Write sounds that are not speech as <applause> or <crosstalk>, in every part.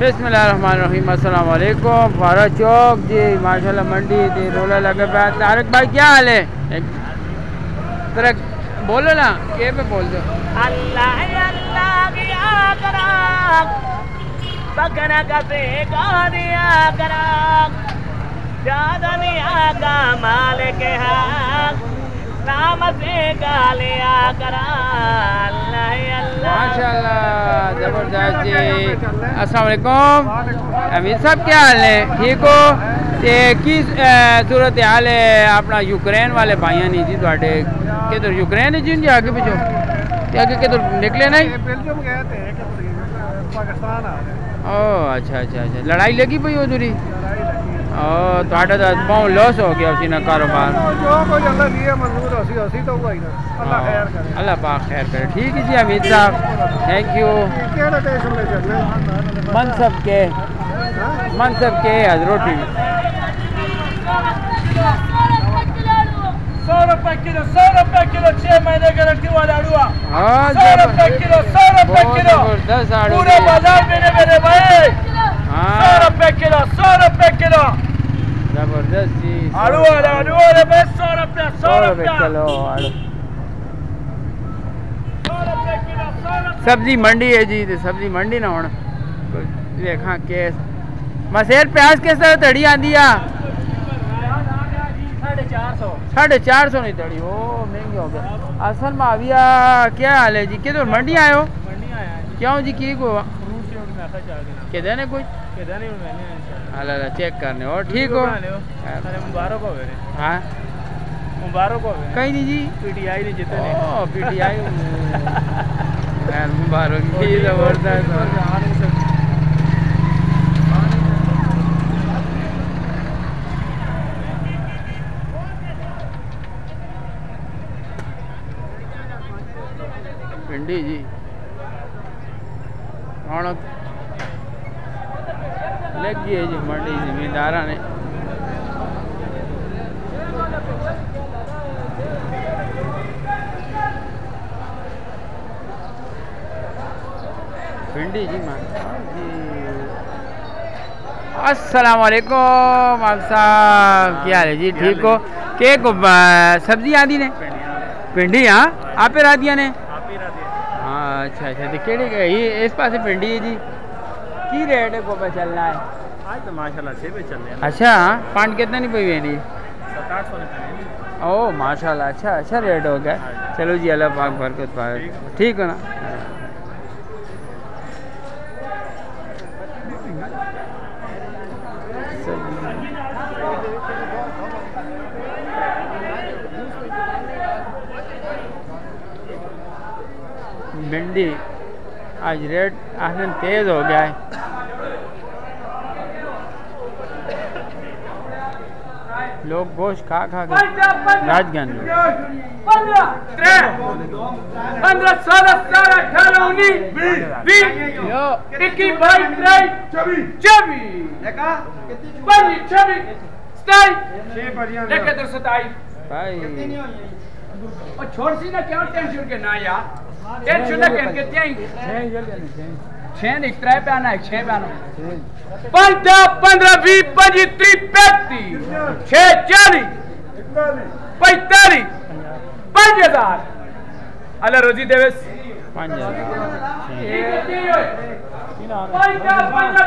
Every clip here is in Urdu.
بسم اللہ الرحمن الرحیم السلام علیکم فارا چوک جی ماشاءاللہ منڈی دی رولا لگا پیا طارق بھائی کیا حال ہے؟ طرح بولو نا کہ پہ بول دو۔ اللہ اللہ کیا کرام بکنا کسے گانیا کرام جادنیا کا مالک حق نام سے گالیا کرام اللہ اللہ۔ ماشاءاللہ۔ زبردست جی السلام علیکم امیر صاحب کیا حال ہے ٹھیک ہو تے کی صورت حال ہے اپنا یوکرین والے بھائیاں نہیں جی تواڈے کدھر یوکرین ہے جی ان آگے پیچھو تے آگے کدھر نکلے نہیں او اچھا اچھا اچھا لڑائی لگی پئی ادھری لڑائی لگی او تواڈا تو بہت لاس ہو گیا اسی نا کاروبار جو کوئی اللہ لیے منظور اسی اسی تو ہوا ہی نا اللہ خیر کرے اللہ پاک خیر کرے ٹھیک ہے جی امید صاحب تھینک یو کیڑے دیش میں چلنے منصب کے منصب کے حضرت ٹی وی سو روپے کلو سو روپے کلو چھ مہینے گارنٹی والا اڑوا ہاں سو روپے کلو سو روپے بہت کلو زبردست آڑو پورے جی۔ بازار میں نے میرے بھائی سو ہاں روپے کلو سو روپے کلو زبردست جی آڑو آڑو بھائی سو سو کلو آڑو سبزی منڈی ہے جی سبزی منڈی نہ ہون دیکھاں کیس مسیر پیاز کس طرح تڑی آندی آ ساڑھے چار سو نہیں تڑی او مہنگی ہو گیا اصل معاویہ کیا حال ہے جی کدھر منڈی آئے ہو کیوں جی کی کو فروٹ شوٹ میں آتا چاہ گیا۔ کدھر نے کچھ کدھر نہیں میں نے اللہ اللہ چیک کرنے۔ اور ٹھیک ہو؟ مبارک ہو ہاں؟ مبارک ہو کہیں نہیں جی؟ پی ٹی آئی نے جتنے او پی ٹی آئی۔ <laughs> مبارک۔ جی زبردست پنڈی جی۔ ہوں۔ لگی ہے جی منڈی زمیندار نے پنڈی جی مان السلام علیکم آپ صاحب کیا حال ہے جی ٹھیک ہو کہ سبزی آدھی نے پنڈی ہاں آپ نے ہاں اچھا اچھا کہڑی گئی اس پاسے پنڈی ہے جی کی ریٹ ہے کو پہ چلنا ہے؟ آج تو ماشاء اللہ چھ پہ چل رہے ہیں۔ اچھا پانڈ کتنا نہیں پی وینی سات آٹھ سو روپئے او ماشاء اللہ اچھا اچھا ریٹ ہو گیا۔ چلو جی اللہ پاک برکت پائے۔ ٹھیک ہو نا؟ بھنڈی آج ریٹ آسن تیز ہو گیا ہے۔ لوگ گوشت کھا کھا کے راج گن پندرہ سولہ سترہ اٹھارہ انیس اکیس بائیس تیئیس چوبیس پچیس چھبیس ستائیس کے در ستائیس چھوڑ سی نا کیا ٹینشن کے نا یار ٹینشن نہ کر کے تیئیں چھ ایک ترے پہ آنا ہے چھ پہ آنا ہے۔ پندرہ پندرہ بیس پچیس تیس پینتیس چھ چالیس پینتالیس پانچ ہزار۔ اللہ روزی دے ویس پانچ ہزار۔ پندرہ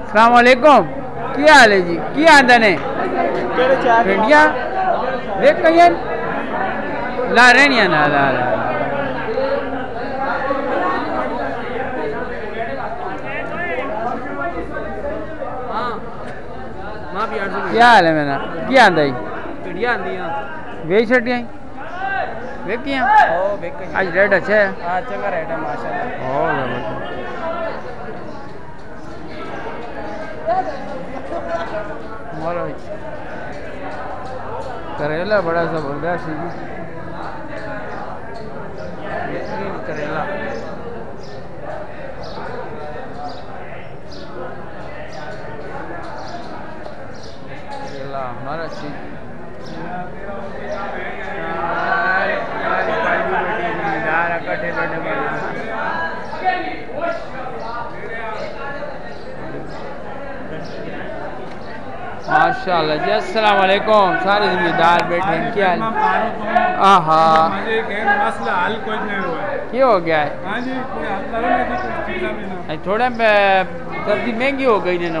السلام علیکم کیا حال ہے جی کیا آندن ہے بھنڈیاں دیکھ کہیں لا رہنیاں نا لا لا کیا حال ہے میرا؟ کیا آندا جی ویچ چھٹیاں ویکیاں آج ریٹ اچھا ہے۔ او زبردست مولو جی کریلا بڑا زبردست ہے جی۔ کریلا۔ ہمارا ماشاء اللہ جی السلام علیکم۔ سارے ذمہ دار بیٹھے ہیں کیا حال؟ آہا۔ مسئلہ حل کچھ نہیں ہوا ہے کیا ہو گیا ہے ہاں میں سبزی مہنگی ہو گئی نا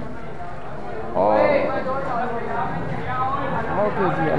ہے مہنگی ہو گئی پنڈیا